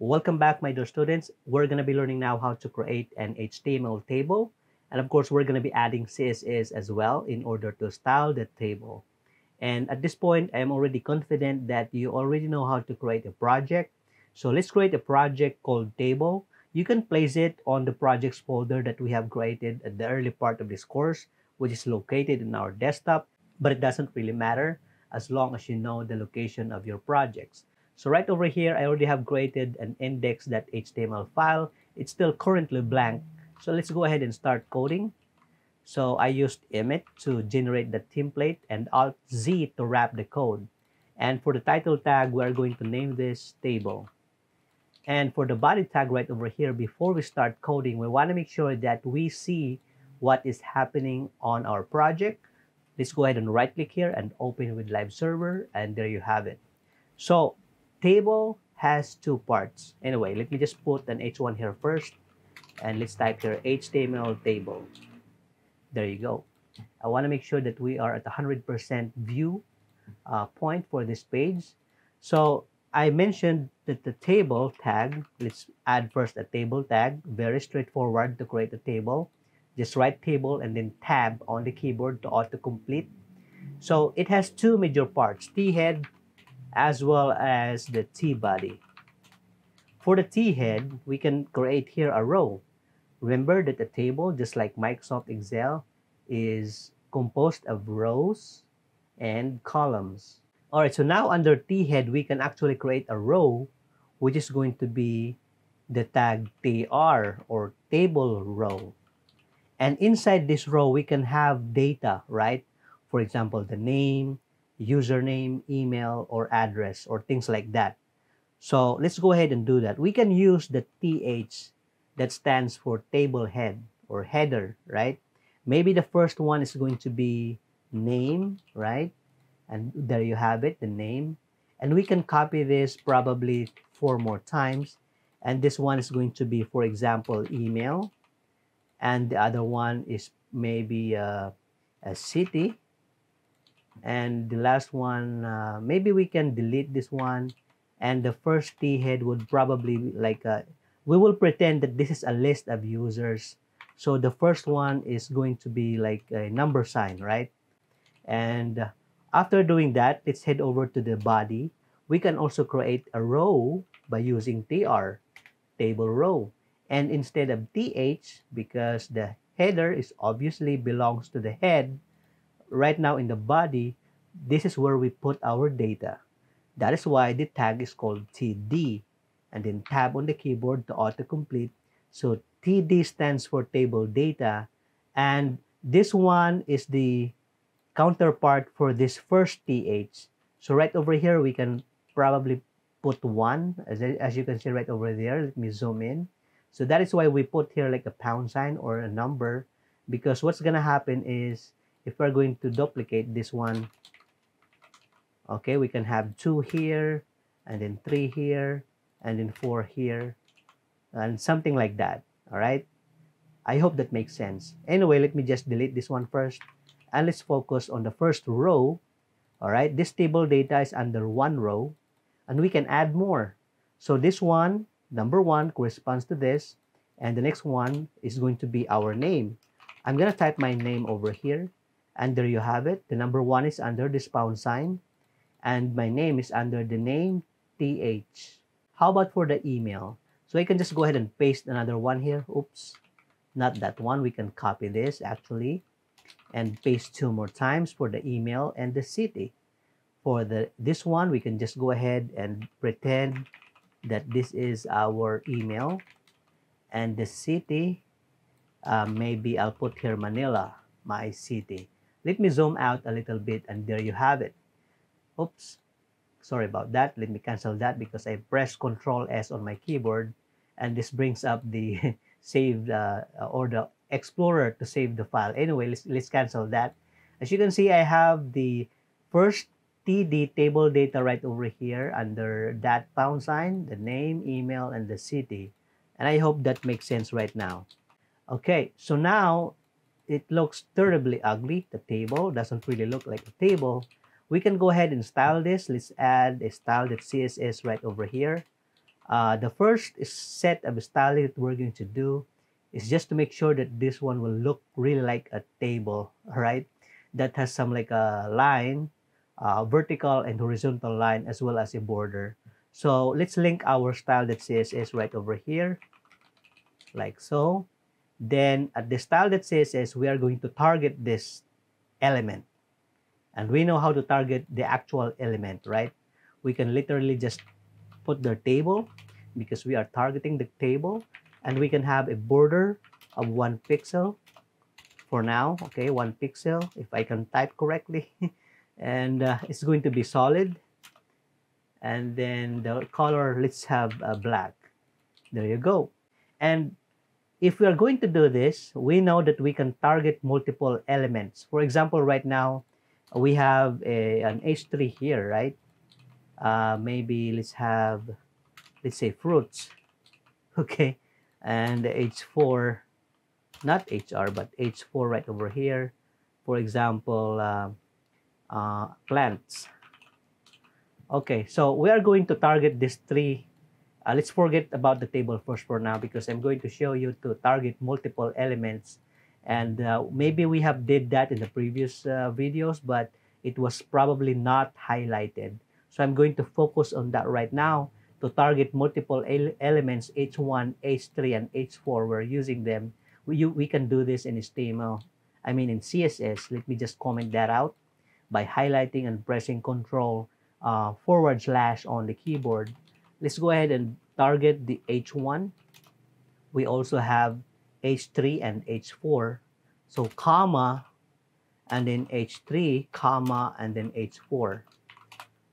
Welcome back, my dear students. We're going to be learning now how to create an HTML table. And of course, we're going to be adding CSS as well in order to style the table. And at this point, I'm already confident that you already know how to create a project. So let's create a project called table. You can place it on the projects folder that we have created at the early part of this course, which is located in our desktop, but it doesn't really matter as long as you know the location of your projects. So right over here, I already have created an index.html file. It's still currently blank. So let's go ahead and start coding. So I used Emmet to generate the template and Alt-Z to wrap the code. And for the title tag, we are going to name this table. And for the body tag right over here, before we start coding, we want to make sure that we see what is happening on our project. Let's go ahead and right click here and open with live server. And there you have it. So table has two parts. Anyway, let me just put an H1 here first. And let's type here HTML table. There you go. I want to make sure that we are at 100% view uh, point for this page. So I mentioned that the table tag, let's add first a table tag. Very straightforward to create a table. Just write table and then tab on the keyboard to autocomplete. So it has two major parts, T head as well as the T body. For the T head, we can create here a row. Remember that the table, just like Microsoft Excel, is composed of rows and columns. All right, so now under T head, we can actually create a row, which is going to be the tag TR or table row. And inside this row, we can have data, right? For example, the name, username, email, or address, or things like that. So let's go ahead and do that. We can use the TH that stands for table head or header, right? Maybe the first one is going to be name, right? And there you have it, the name. And we can copy this probably four more times. And this one is going to be, for example, email. And the other one is maybe uh, a city, and the last one uh, maybe we can delete this one. And the first t head would probably be like a, uh, we will pretend that this is a list of users. So the first one is going to be like a number sign right? And after doing that let's head over to the body. We can also create a row by using tr table row. And instead of th because the header is obviously belongs to the head right now in the body, this is where we put our data. That is why the tag is called TD. And then tab on the keyboard to autocomplete. So TD stands for table data. And this one is the counterpart for this first TH. So right over here, we can probably put one, as, as you can see right over there. Let me zoom in. So that is why we put here like a pound sign or a number because what's going to happen is if we're going to duplicate this one okay we can have two here and then three here and then four here and something like that all right? I hope that makes sense. Anyway let me just delete this one first and let's focus on the first row all right? This table data is under one row and we can add more. So this one number one corresponds to this and the next one is going to be our name. I'm going to type my name over here and there you have it. The number one is under this pound sign. And my name is under the name TH. How about for the email? So I can just go ahead and paste another one here. Oops, not that one. We can copy this actually and paste two more times for the email and the city. For the this one, we can just go ahead and pretend that this is our email and the city, uh, maybe I'll put here Manila, my city. Let me zoom out a little bit and there you have it. Oops, sorry about that. Let me cancel that because I pressed Control S on my keyboard and this brings up the save uh, or the Explorer to save the file. Anyway, let's, let's cancel that. As you can see, I have the first TD table data right over here under that pound sign, the name, email, and the city. And I hope that makes sense right now. Okay, so now it looks terribly ugly. The table doesn't really look like a table. We can go ahead and style this. Let's add a style.css right over here. Uh, the first set of styling that we're going to do is just to make sure that this one will look really like a table, right? That has some like a line, uh, vertical and horizontal line as well as a border. So let's link our style.css right over here, like so. Then at the is we are going to target this element. And we know how to target the actual element, right? We can literally just put the table because we are targeting the table. And we can have a border of one pixel for now okay? One pixel if I can type correctly. And uh, it's going to be solid. And then the color let's have uh, black. There you go. And if we are going to do this we know that we can target multiple elements. For example right now we have a, an h3 here right? Uh, maybe let's have let's say fruits okay? And the h4 not hr but h4 right over here. For example uh, uh, plants. Okay so we are going to target these three uh, let's forget about the table first for now because i'm going to show you to target multiple elements and uh, maybe we have did that in the previous uh, videos but it was probably not highlighted so i'm going to focus on that right now to target multiple elements H1, H3, and H4. We're using them. We, we can do this in HTML. I mean in CSS. Let me just comment that out by highlighting and pressing Control uh, forward slash on the keyboard. Let's go ahead and target the H1. We also have H3 and H4. So comma and then H3, comma, and then H4.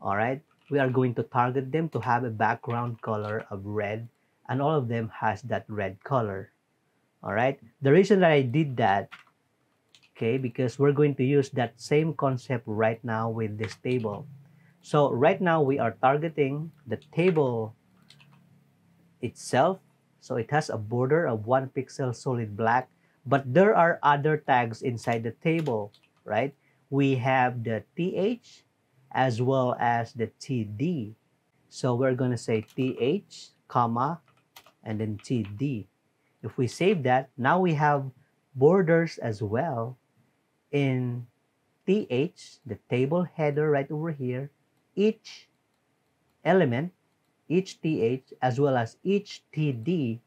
All right we are going to target them to have a background color of red and all of them has that red color all right the reason that i did that okay because we're going to use that same concept right now with this table so right now we are targeting the table itself so it has a border of one pixel solid black but there are other tags inside the table right we have the th as well as the TD. So we're going to say TH, comma, and then TD. If we save that, now we have borders as well in TH, the table header right over here, each element, each TH, as well as each TD.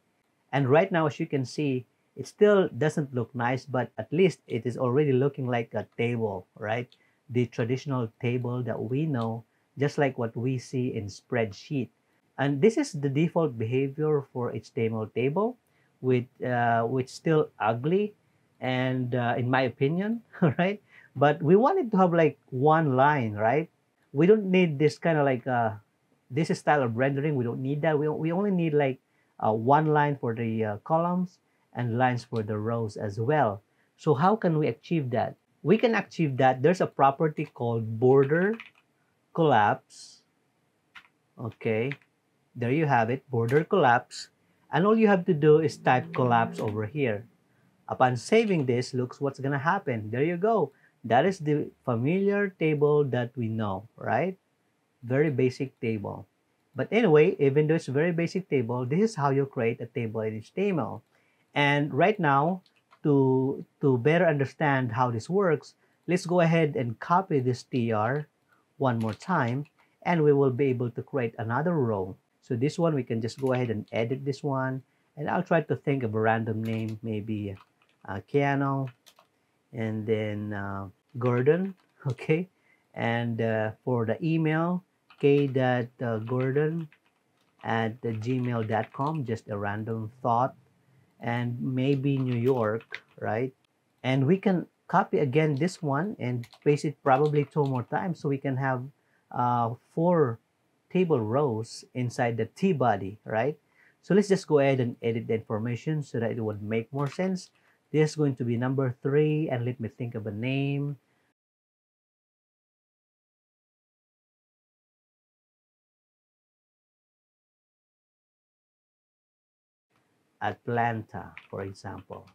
And right now, as you can see, it still doesn't look nice, but at least it is already looking like a table, right? the traditional table that we know, just like what we see in spreadsheet. And this is the default behavior for HTML table, with uh, which still ugly, and uh, in my opinion, right? But we wanted to have like one line, right? We don't need this kind of like uh, this style of rendering. We don't need that. We, we only need like uh, one line for the uh, columns and lines for the rows as well. So how can we achieve that? we can achieve that. There's a property called border collapse. Okay, there you have it, border collapse. And all you have to do is type collapse over here. Upon saving this, looks what's to happen. There you go. That is the familiar table that we know, right? Very basic table. But anyway, even though it's very basic table, this is how you create a table in HTML. And right now, to, to better understand how this works, let's go ahead and copy this tr one more time and we will be able to create another row. So this one, we can just go ahead and edit this one. And I'll try to think of a random name, maybe uh, Keanu, and then uh, Gordon, okay? And uh, for the email, k.gordon at gmail.com, just a random thought and maybe New York, right? And we can copy again this one and paste it probably two more times so we can have uh, four table rows inside the T body, right? So let's just go ahead and edit the information so that it would make more sense. This is going to be number three, and let me think of a name. Atlanta, for example.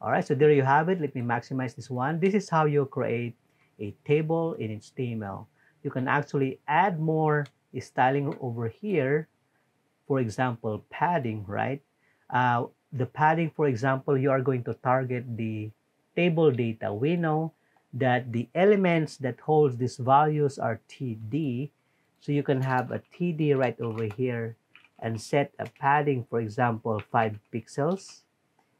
All right, so there you have it. Let me maximize this one. This is how you create a table in HTML. You can actually add more styling over here for example, padding, right? Uh, the padding, for example, you are going to target the table data. We know that the elements that holds these values are TD. So you can have a TD right over here and set a padding, for example, 5 pixels.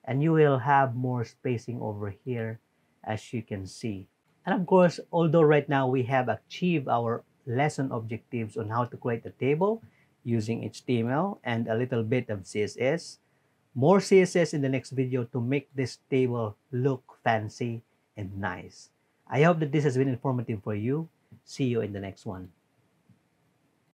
And you will have more spacing over here as you can see. And of course, although right now we have achieved our lesson objectives on how to create a table using HTML and a little bit of CSS, more CSS in the next video to make this table look fancy and nice. I hope that this has been informative for you. See you in the next one.